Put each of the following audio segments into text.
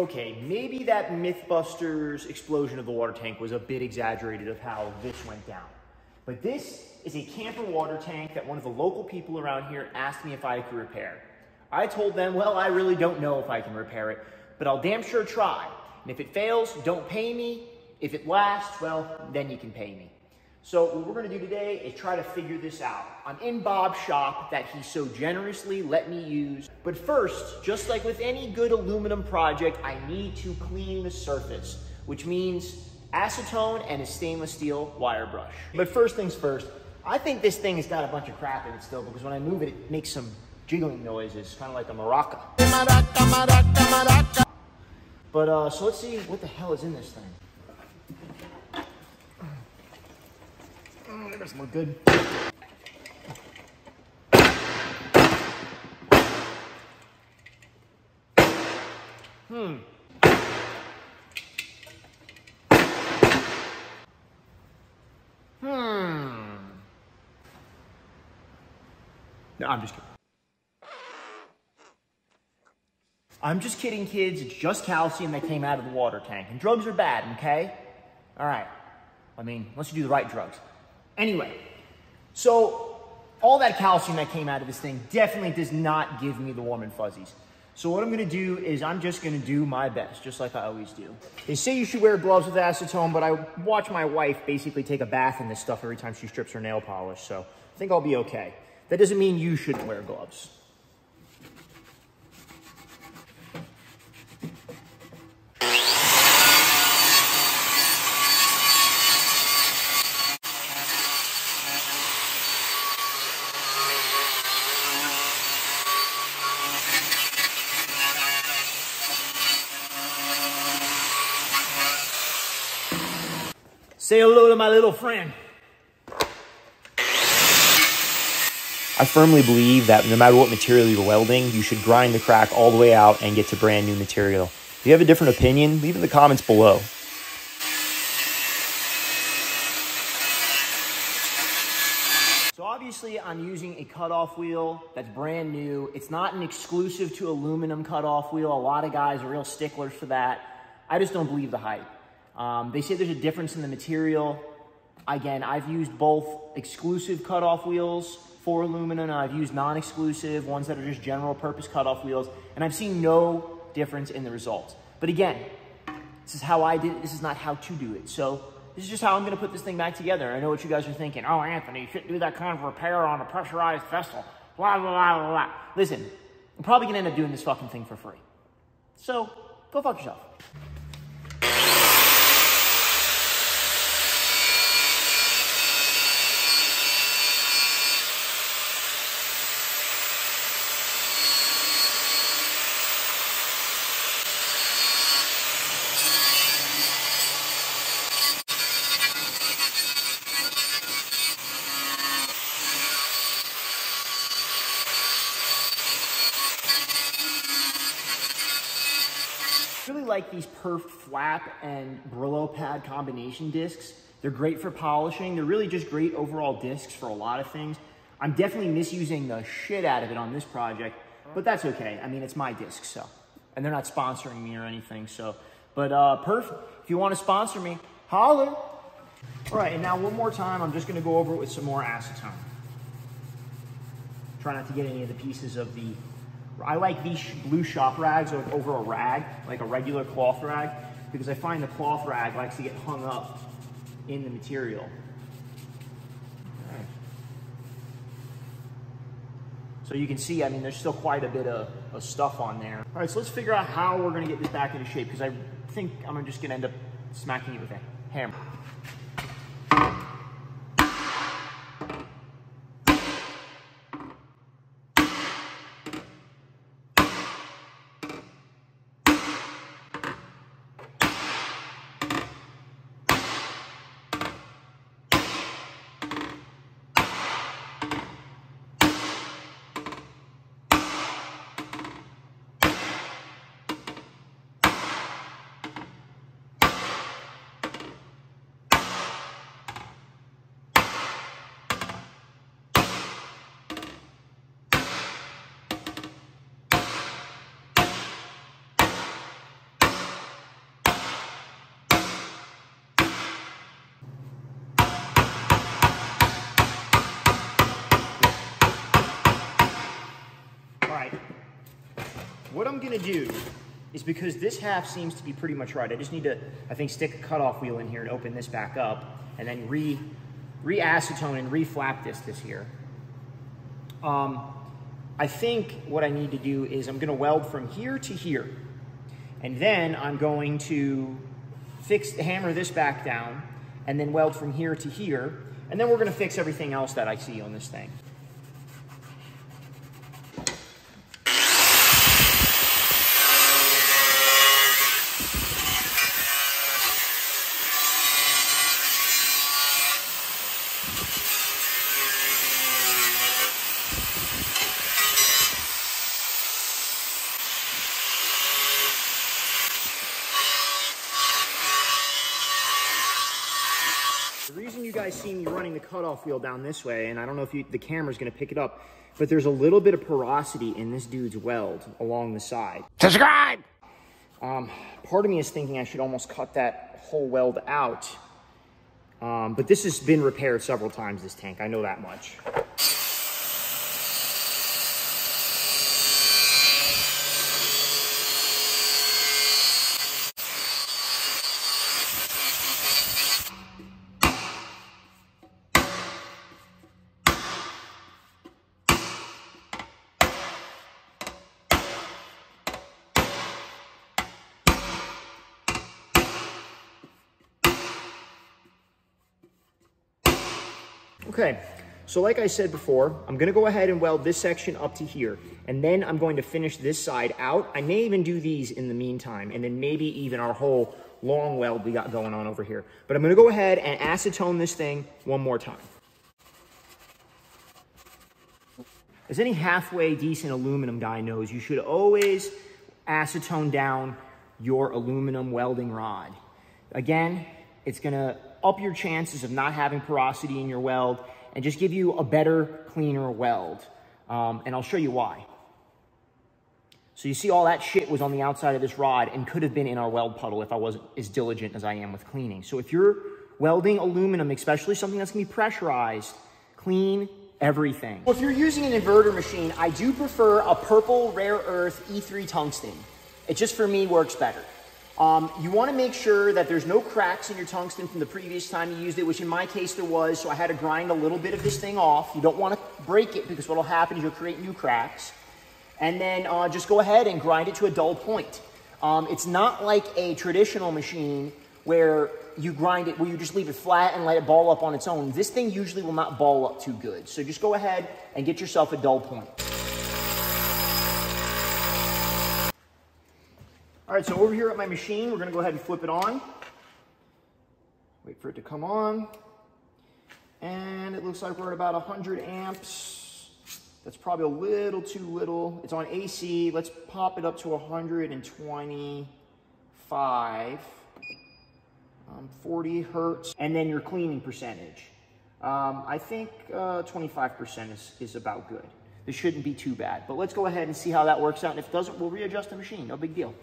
okay, maybe that Mythbusters explosion of the water tank was a bit exaggerated of how this went down. But this is a camper water tank that one of the local people around here asked me if I could repair. I told them, well, I really don't know if I can repair it, but I'll damn sure try. And if it fails, don't pay me. If it lasts, well, then you can pay me. So what we're gonna do today is try to figure this out. I'm in Bob's shop that he so generously let me use. But first, just like with any good aluminum project, I need to clean the surface, which means acetone and a stainless steel wire brush. But first things first, I think this thing has got a bunch of crap in it still because when I move it, it makes some jiggling noises, kind of like a maraca. But uh, so let's see what the hell is in this thing. Look good. Hmm. Hmm. No, I'm just kidding. I'm just kidding, kids. It's just calcium that came out of the water tank. And drugs are bad, okay? All right. I mean, unless you do the right drugs. Anyway, so all that calcium that came out of this thing definitely does not give me the warm and fuzzies. So what I'm gonna do is I'm just gonna do my best, just like I always do. They say you should wear gloves with acetone, but I watch my wife basically take a bath in this stuff every time she strips her nail polish, so I think I'll be okay. That doesn't mean you shouldn't wear gloves. Say hello to my little friend. I firmly believe that no matter what material you're welding, you should grind the crack all the way out and get to brand new material. If you have a different opinion, leave in the comments below. So obviously I'm using a cutoff wheel that's brand new. It's not an exclusive to aluminum cutoff wheel. A lot of guys are real sticklers for that. I just don't believe the hype. Um, they say there's a difference in the material. Again, I've used both exclusive cutoff wheels for aluminum, and I've used non-exclusive, ones that are just general purpose cutoff wheels, and I've seen no difference in the results. But again, this is how I did it. This is not how to do it. So this is just how I'm going to put this thing back together. I know what you guys are thinking. Oh, Anthony, you shouldn't do that kind of repair on a pressurized vessel. Blah, blah, blah, blah, blah. Listen, I'm probably going to end up doing this fucking thing for free. So go fuck yourself. Really like these Perf flap and Brillo pad combination discs. They're great for polishing. They're really just great overall discs for a lot of things. I'm definitely misusing the shit out of it on this project, but that's okay. I mean, it's my disc, so. And they're not sponsoring me or anything, so. But uh, Perf, if you want to sponsor me, holler. All right, and now one more time, I'm just gonna go over it with some more acetone. Try not to get any of the pieces of the I like these blue shop rags over a rag, like a regular cloth rag, because I find the cloth rag likes to get hung up in the material. So you can see, I mean, there's still quite a bit of, of stuff on there. All right, so let's figure out how we're gonna get this back into shape, because I think I'm just gonna end up smacking it with a hammer. What I'm gonna do is because this half seems to be pretty much right, I just need to, I think, stick a cutoff wheel in here and open this back up and then re, re-acetone and re-flap this this here. Um, I think what I need to do is I'm gonna weld from here to here. And then I'm going to fix, hammer this back down and then weld from here to here. And then we're gonna fix everything else that I see on this thing. The reason you guys see me running the cutoff wheel down this way, and I don't know if you, the camera's gonna pick it up, but there's a little bit of porosity in this dude's weld along the side. Subscribe! Um, part of me is thinking I should almost cut that whole weld out. Um, but this has been repaired several times, this tank. I know that much. Okay, so like I said before, I'm gonna go ahead and weld this section up to here, and then I'm going to finish this side out. I may even do these in the meantime, and then maybe even our whole long weld we got going on over here. But I'm gonna go ahead and acetone this thing one more time. As any halfway decent aluminum guy knows, you should always acetone down your aluminum welding rod. Again, it's gonna up your chances of not having porosity in your weld and just give you a better, cleaner weld. Um, and I'll show you why. So you see all that shit was on the outside of this rod and could have been in our weld puddle if I wasn't as diligent as I am with cleaning. So if you're welding aluminum, especially something that's gonna be pressurized, clean everything. Well, if you're using an inverter machine, I do prefer a purple rare earth E3 tungsten. It just for me works better. Um, you want to make sure that there's no cracks in your tungsten from the previous time you used it, which in my case there was, so I had to grind a little bit of this thing off. You don't want to break it because what will happen is you'll create new cracks. And then uh, just go ahead and grind it to a dull point. Um, it's not like a traditional machine where you grind it, where you just leave it flat and let it ball up on its own. This thing usually will not ball up too good. So just go ahead and get yourself a dull point. All right, so over here at my machine, we're gonna go ahead and flip it on. Wait for it to come on. And it looks like we're at about 100 amps. That's probably a little too little. It's on AC. Let's pop it up to 125. Um, 40 hertz. And then your cleaning percentage. Um, I think 25% uh, is, is about good. This shouldn't be too bad. But let's go ahead and see how that works out. And if it doesn't, we'll readjust the machine. No big deal.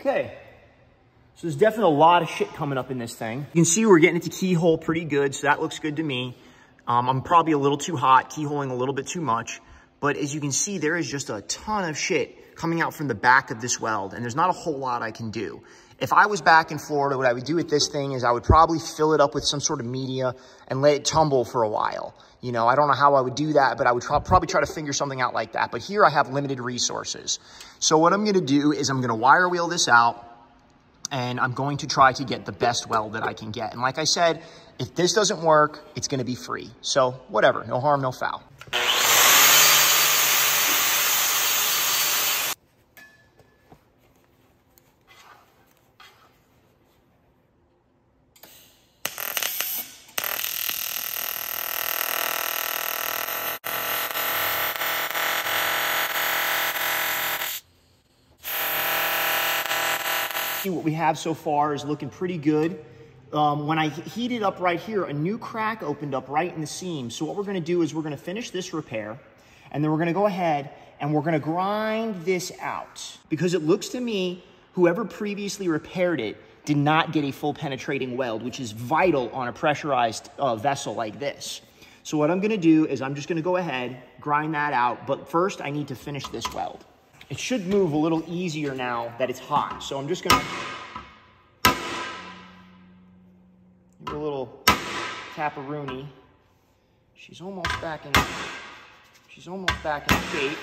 Okay, so there's definitely a lot of shit coming up in this thing. You can see we're getting it to keyhole pretty good, so that looks good to me. Um, I'm probably a little too hot, keyholing a little bit too much. But as you can see, there is just a ton of shit coming out from the back of this weld, and there's not a whole lot I can do. If I was back in Florida, what I would do with this thing is I would probably fill it up with some sort of media and let it tumble for a while. You know, I don't know how I would do that, but I would probably try to figure something out like that. But here I have limited resources. So what I'm going to do is I'm going to wire wheel this out and I'm going to try to get the best weld that I can get. And like I said, if this doesn't work, it's going to be free. So whatever, no harm, no foul. What we have so far is looking pretty good. um, when I heat it up right here, a new crack opened up right in the seam. So what we're gonna do is we're gonna finish this repair and then we're gonna go ahead and we're gonna grind this out because it looks to me, whoever previously repaired it did not get a full penetrating weld, which is vital on a pressurized uh, vessel like this. So what I'm gonna do is I'm just gonna go ahead, grind that out, but first I need to finish this weld. It should move a little easier now that it's hot. So I'm just gonna give her a little caparoonie. She's almost back in, she's almost back in shape.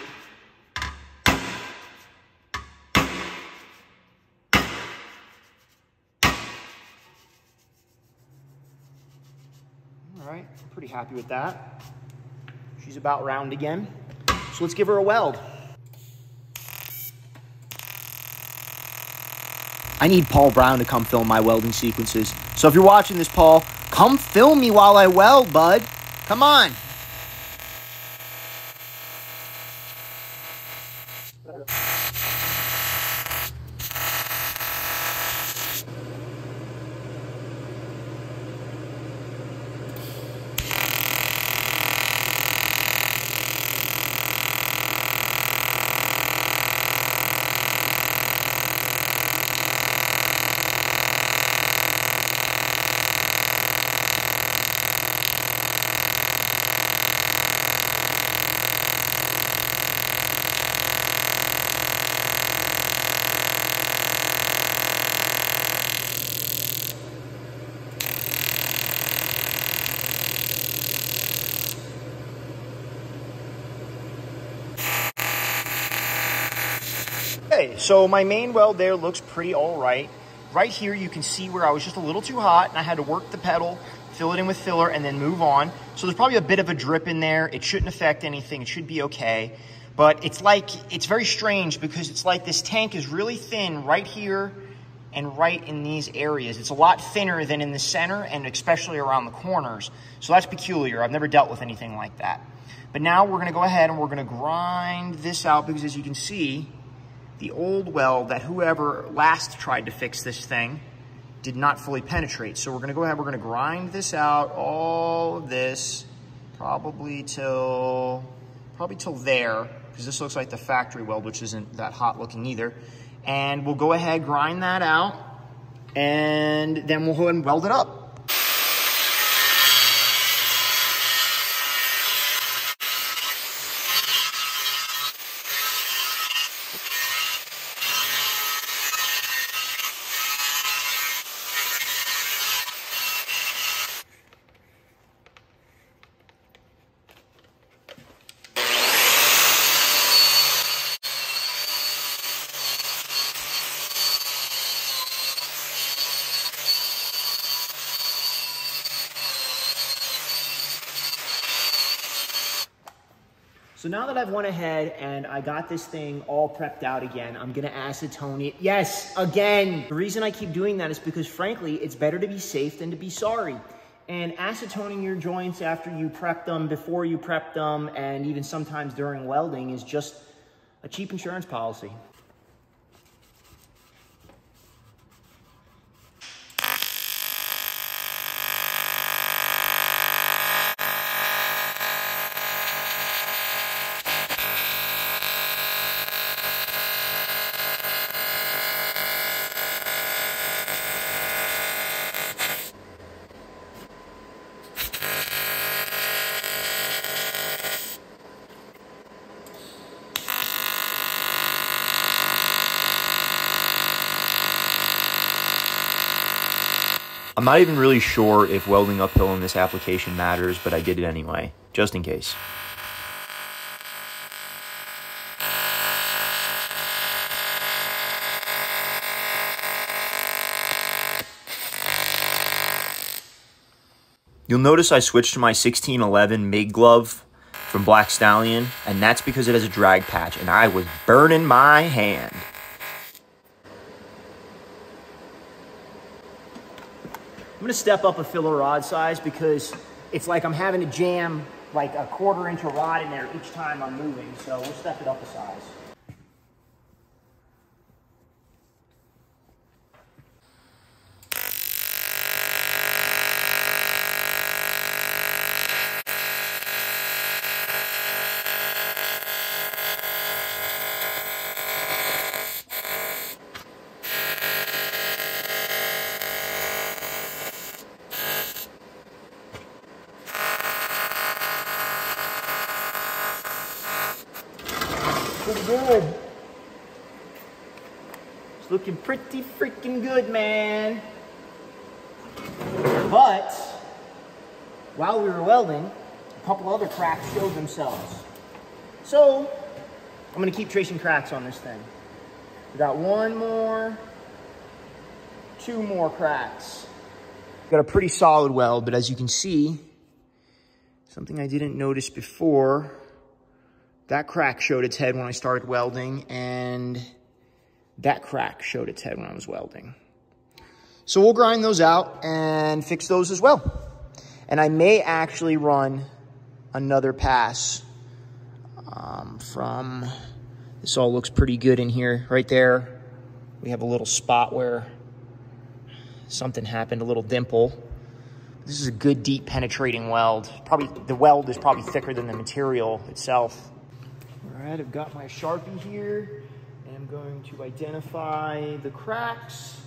All right, I'm pretty happy with that. She's about round again. So let's give her a weld. I need Paul Brown to come film my welding sequences. So if you're watching this, Paul, come film me while I weld, bud. Come on. Okay, so my main weld there looks pretty all right. Right here, you can see where I was just a little too hot and I had to work the pedal, fill it in with filler, and then move on. So there's probably a bit of a drip in there. It shouldn't affect anything. It should be okay. But it's like, it's very strange because it's like this tank is really thin right here and right in these areas. It's a lot thinner than in the center and especially around the corners. So that's peculiar. I've never dealt with anything like that. But now we're gonna go ahead and we're gonna grind this out because as you can see, the old weld that whoever last tried to fix this thing did not fully penetrate. So we're gonna go ahead, we're gonna grind this out, all of this, probably till, probably till there, because this looks like the factory weld, which isn't that hot looking either. And we'll go ahead, grind that out, and then we'll go ahead and weld it up. So now that I've went ahead and I got this thing all prepped out again, I'm gonna acetone it. Yes, again. The reason I keep doing that is because frankly, it's better to be safe than to be sorry. And acetoning your joints after you prep them, before you prep them, and even sometimes during welding is just a cheap insurance policy. I'm not even really sure if welding uphill in this application matters, but I did it anyway, just in case. You'll notice I switched to my 1611 MIG glove from Black Stallion, and that's because it has a drag patch, and I was burning my hand. Gonna step up a filler rod size because it's like I'm having to jam like a quarter inch of rod in there each time I'm moving. So we'll step it up a size. Pretty good. It's looking pretty freaking good, man. But while we were welding, a couple other cracks showed themselves. So I'm gonna keep tracing cracks on this thing. We got one more, two more cracks. Got a pretty solid weld, but as you can see, something I didn't notice before, that crack showed its head when I started welding, and that crack showed its head when I was welding. So we'll grind those out and fix those as well. And I may actually run another pass um, from, this all looks pretty good in here. Right there, we have a little spot where something happened, a little dimple. This is a good deep penetrating weld. Probably, the weld is probably thicker than the material itself. Right, I've got my Sharpie here. And I'm going to identify the cracks.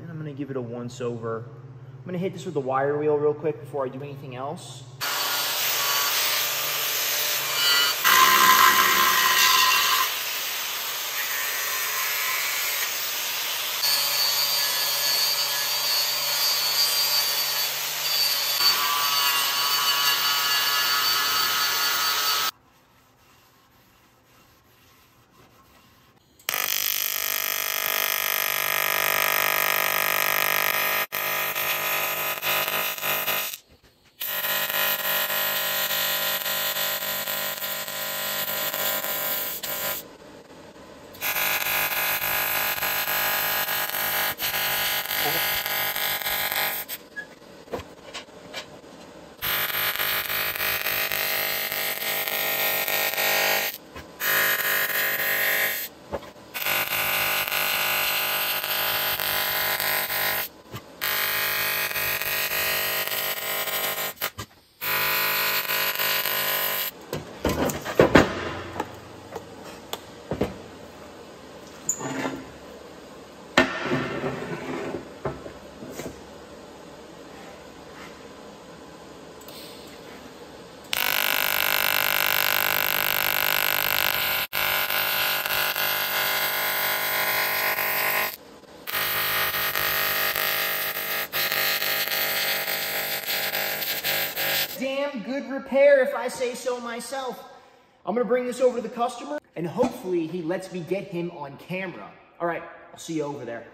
And I'm gonna give it a once over. I'm gonna hit this with the wire wheel real quick before I do anything else. damn good repair if I say so myself. I'm gonna bring this over to the customer and hopefully he lets me get him on camera. All right, I'll see you over there.